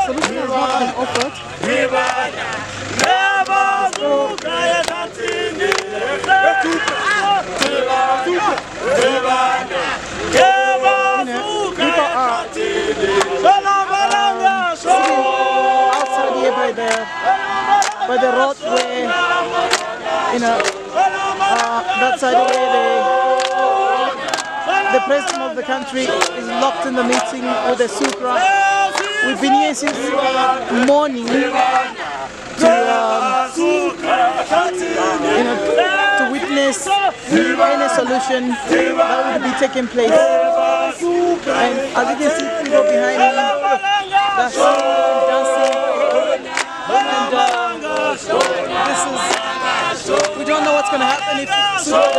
a solution has not been offered. You know, people are sitting outside here by the by the road where you know uh, that side where the the president of the country is locked in the meeting with the Supra. We've been here since morning to um, you know to witness any solution that would be taking place. And as you can see people behind me, and dancing. And uh, this is, we don't know what's going to happen if Supra